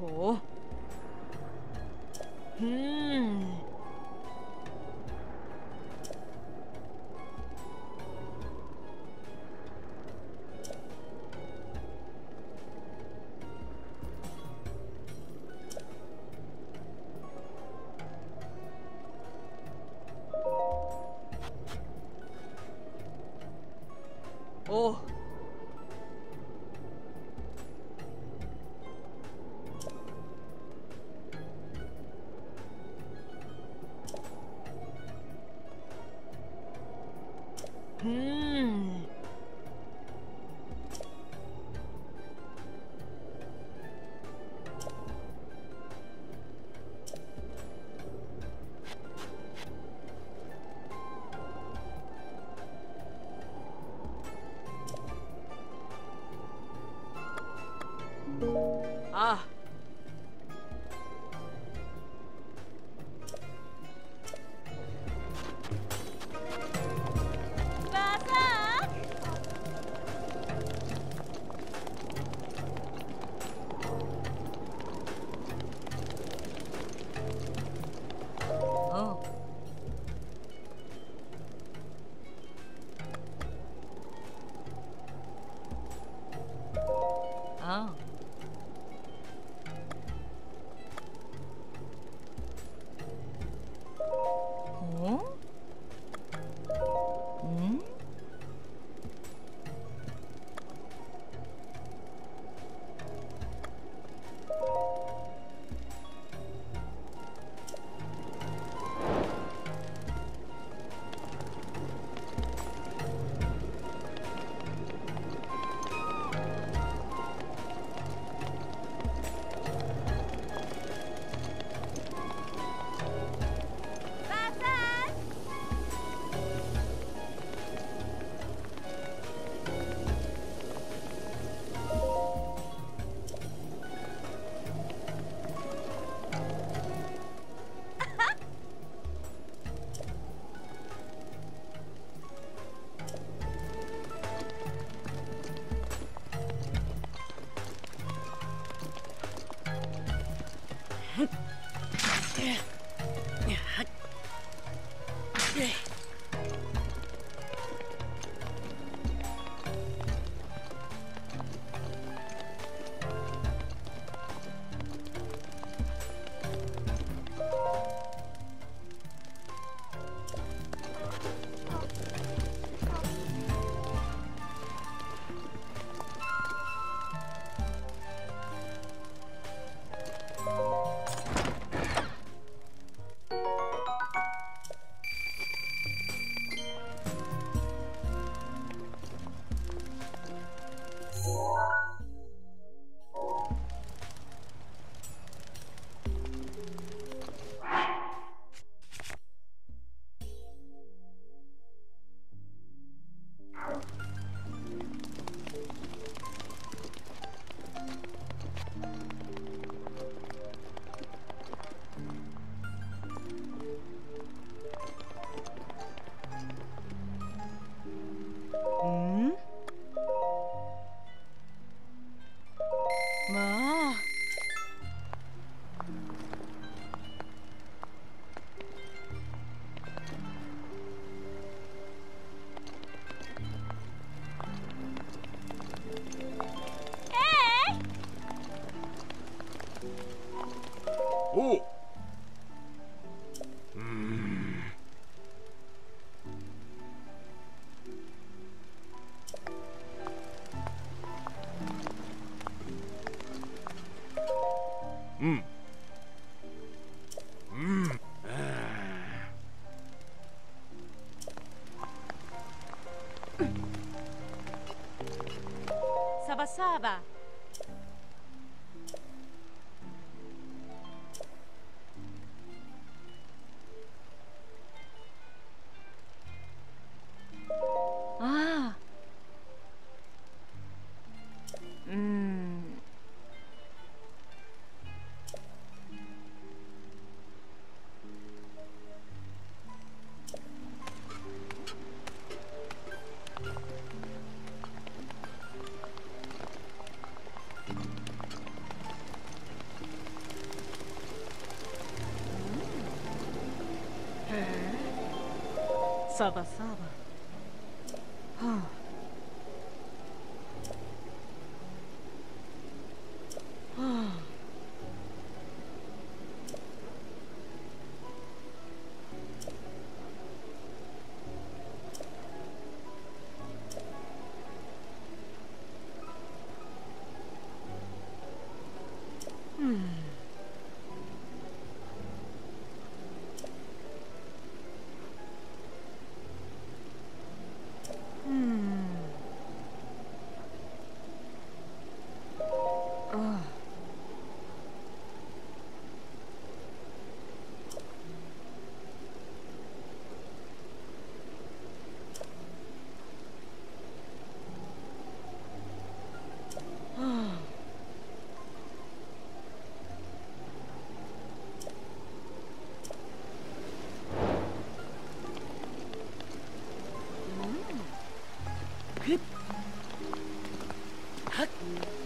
ほう Merhaba, Sarasara. はっ。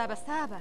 سابا سابا.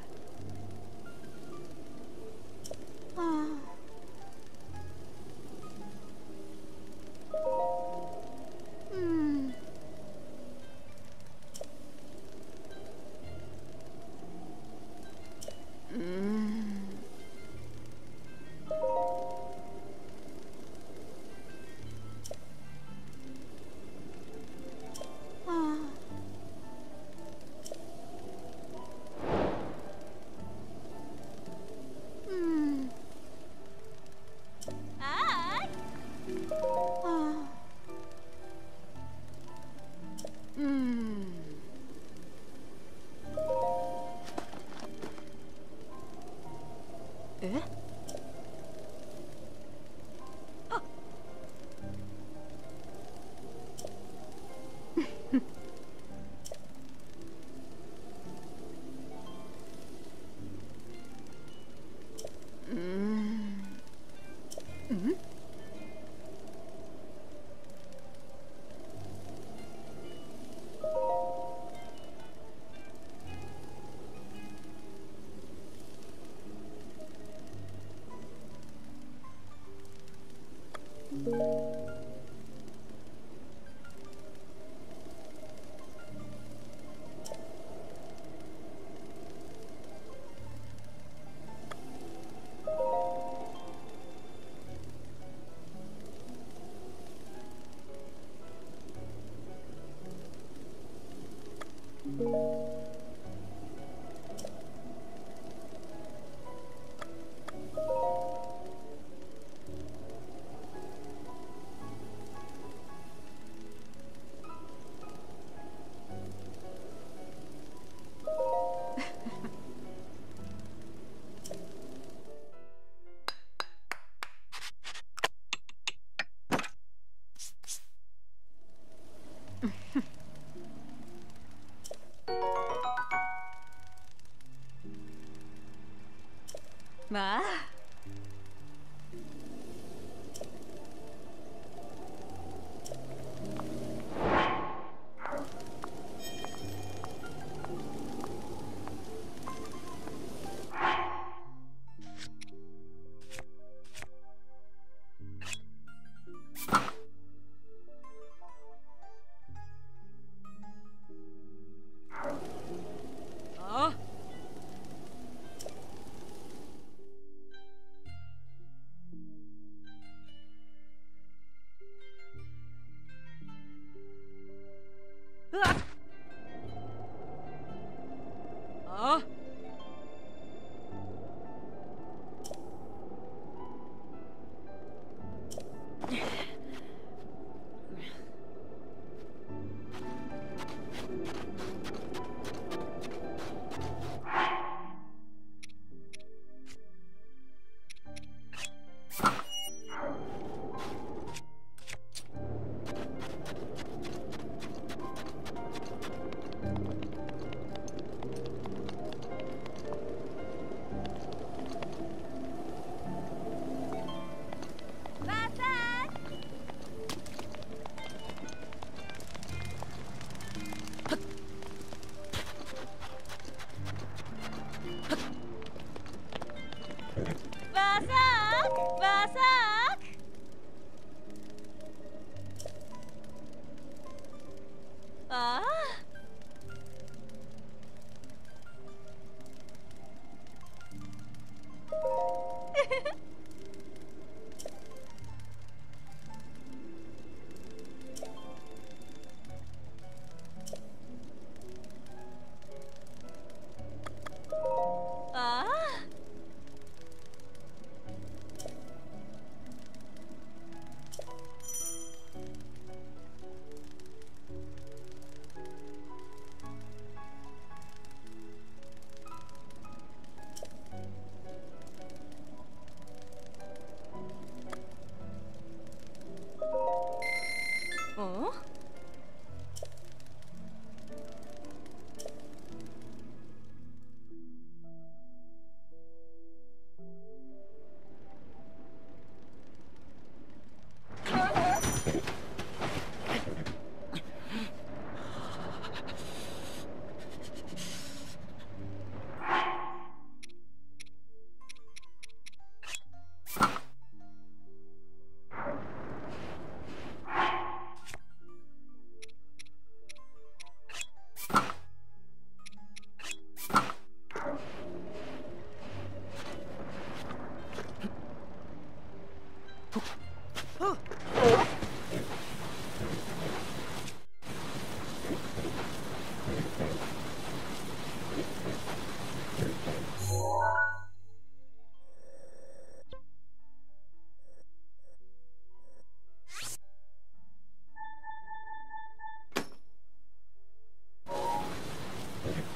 まあ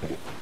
Okay.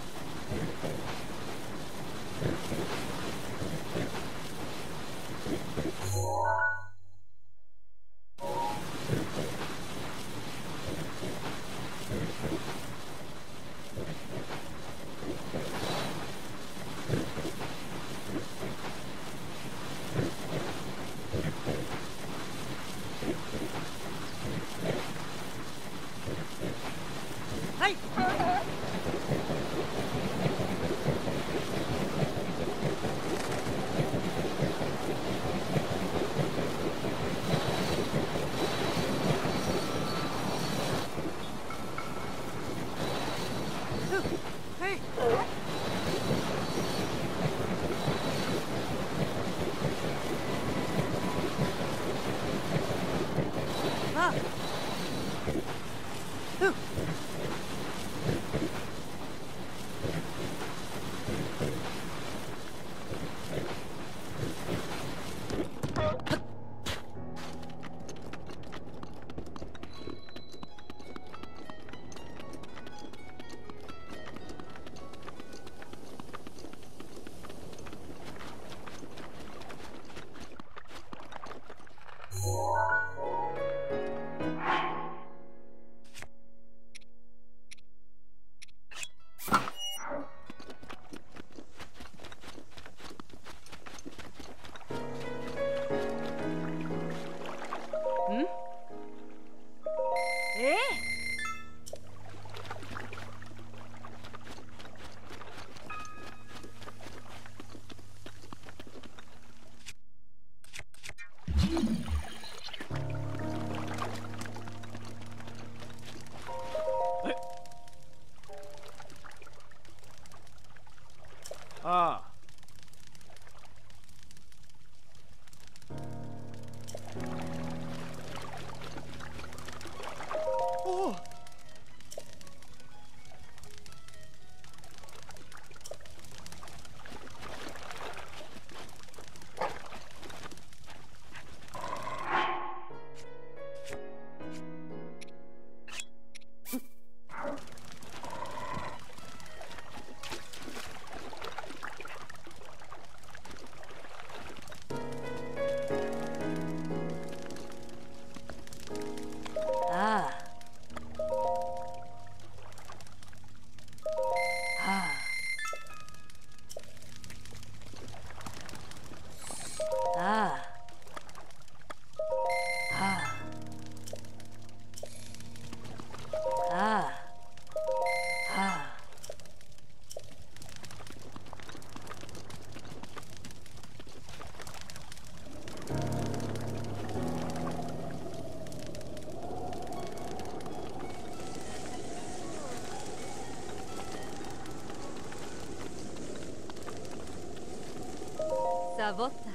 botta.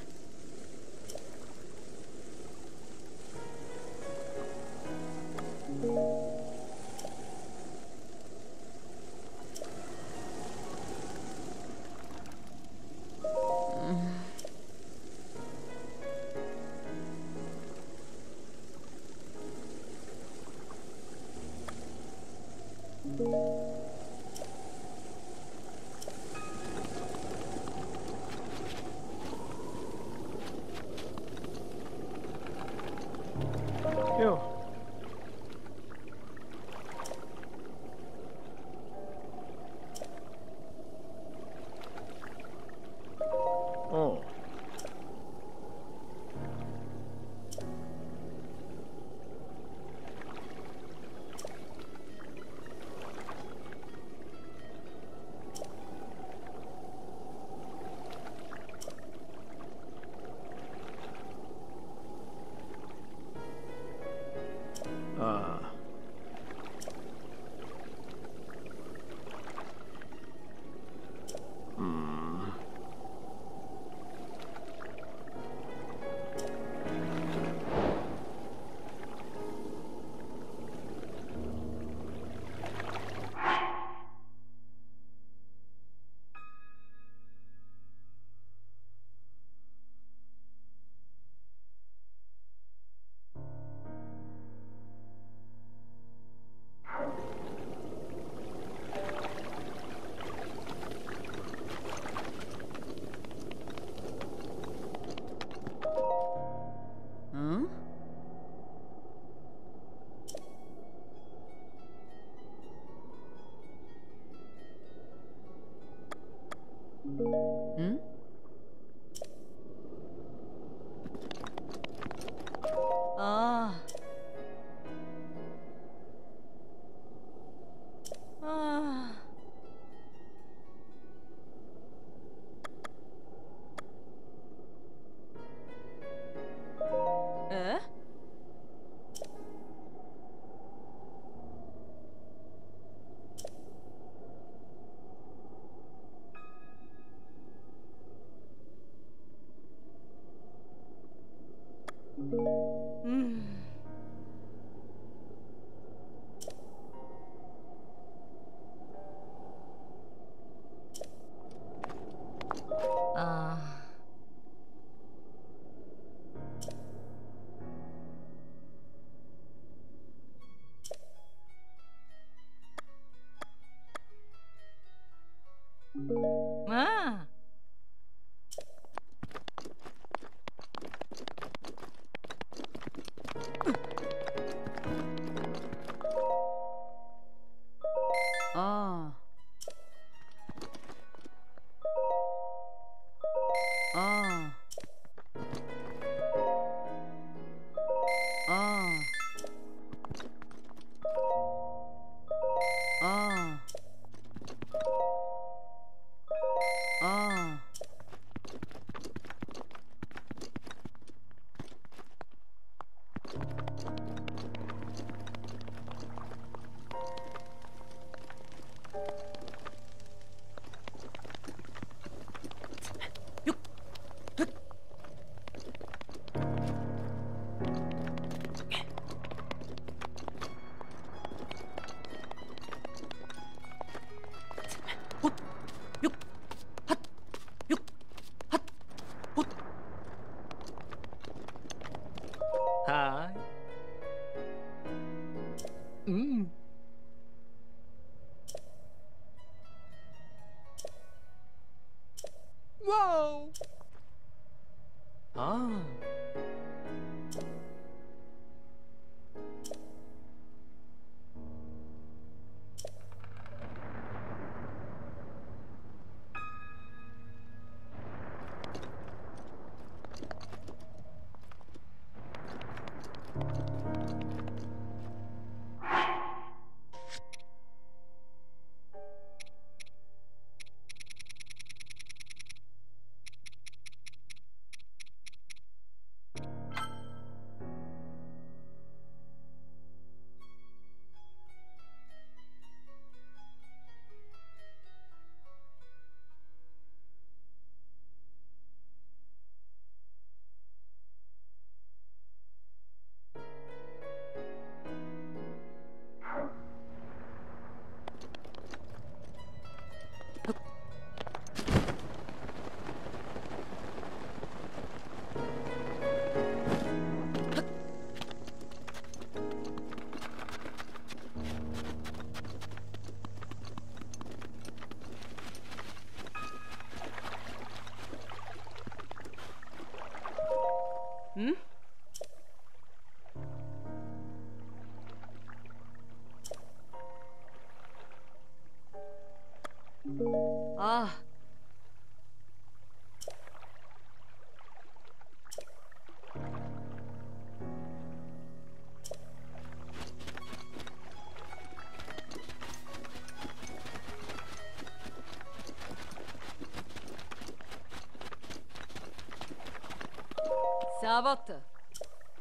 Sabata.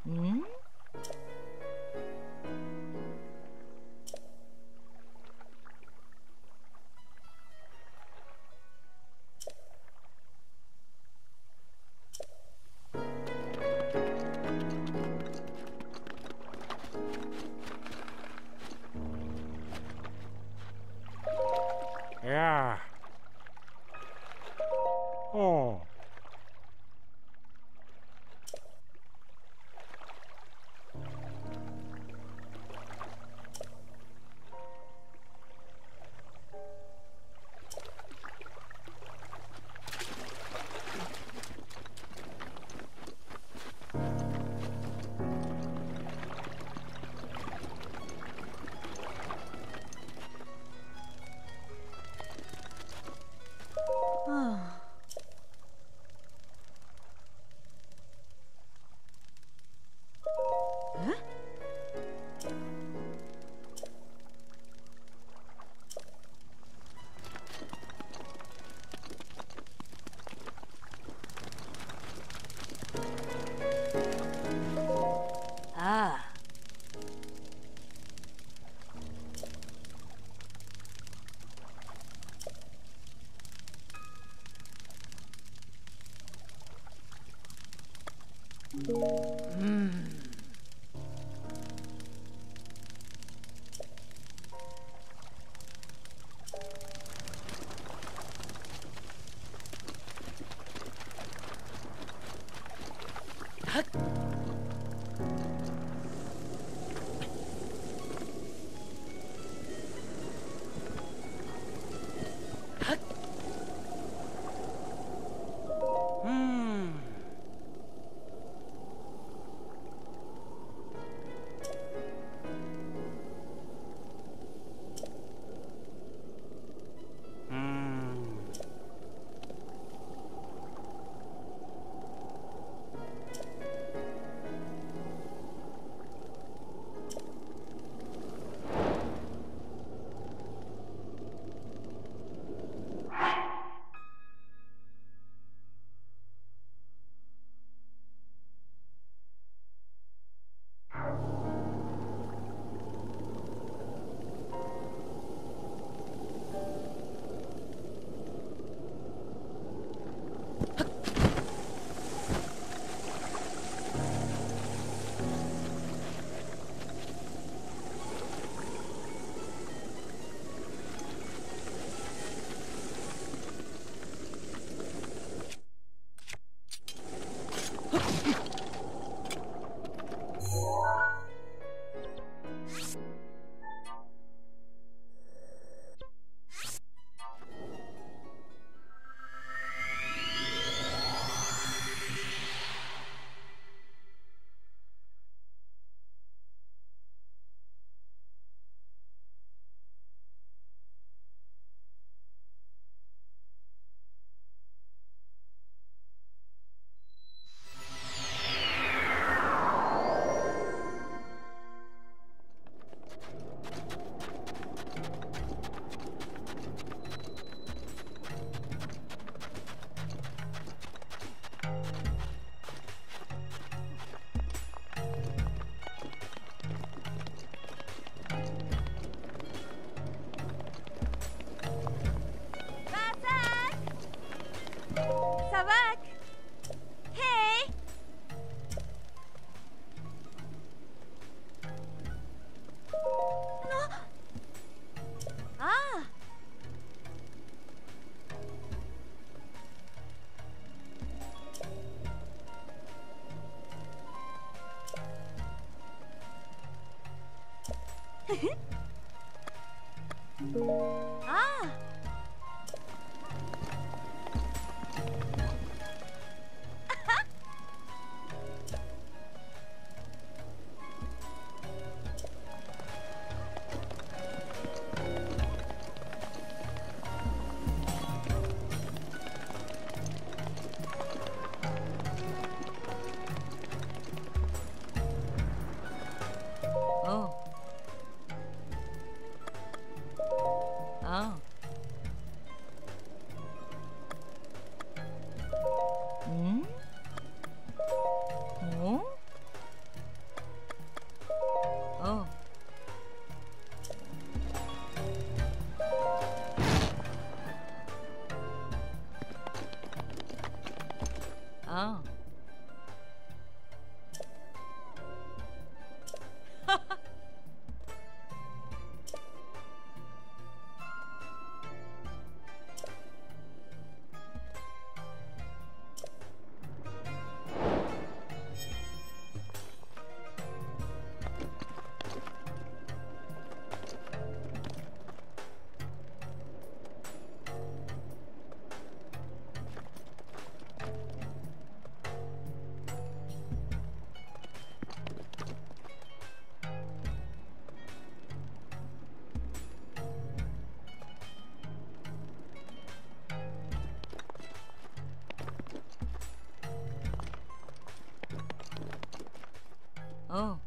Hum? Oh.